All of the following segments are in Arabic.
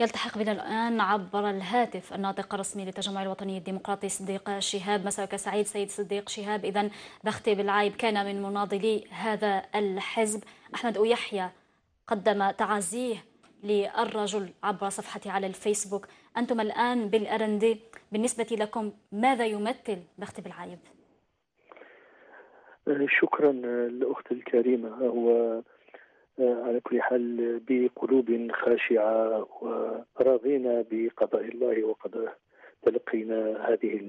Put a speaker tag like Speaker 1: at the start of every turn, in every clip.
Speaker 1: يلتحق بنا الآن عبر الهاتف الناطق الرسمي للتجمع الوطني الديمقراطي صديق شهاب. مساك سعيد سيد صديق شهاب. إذا بختي بالعيب كان من مناضلي هذا الحزب. أحمد يحيى قدم تعازيه للرجل عبر صفحته على الفيسبوك. أنتم الآن بالأرندي. بالنسبة لكم ماذا يمثل بختي بالعيب؟
Speaker 2: شكرا الأخت الكريمة. هو على كل حال بقلوب خاشعة وراضين بقضاء الله وقضاء تلقينا هذه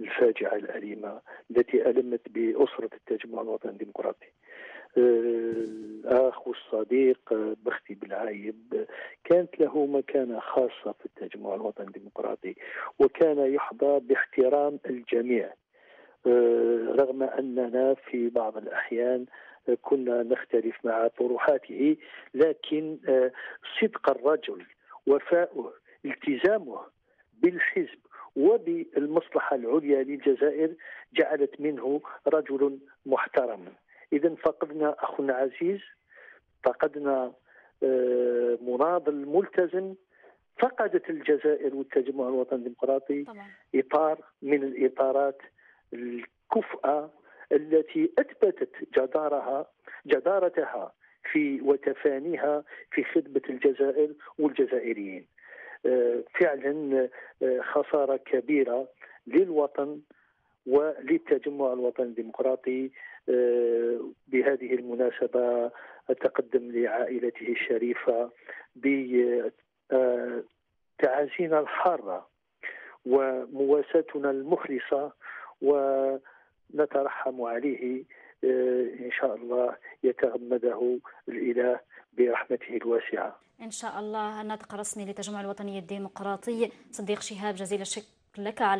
Speaker 2: الفاجعة الأليمة التي ألمت بأسرة التجمع الوطني الديمقراطي. الأخ والصديق بختي بالعايب كانت له مكانة خاصة في التجمع الوطني الديمقراطي وكان يحظى باحترام الجميع رغم أننا في بعض الأحيان كنا نختلف مع طروحاته لكن آه، صدق الرجل وفاؤه التزامه بالحزب وبالمصلحة العليا للجزائر جعلت منه رجل محترم. إذا فقدنا أخ عزيز فقدنا آه، مناضل ملتزم فقدت الجزائر والتجمع الوطني الديمقراطي إطار من الإطارات الكفأة التي أثبتت جدارها جدارتها في وتفانيها في خدمة الجزائر والجزائريين. آه، فعلا آه، خسارة كبيرة للوطن وللتجمع الوطني الديمقراطي آه، بهذه المناسبة أتقدم لعائلته الشريفة بتعازينا الحارة ومواساتنا المخلصة و نترحم عليه آه، إن شاء الله يتغمده الإله برحمته الواسعة.
Speaker 1: إن شاء الله الناطق الرسمي للتجمع الوطني الديمقراطي صديق شهاب جزيل الشكر لك على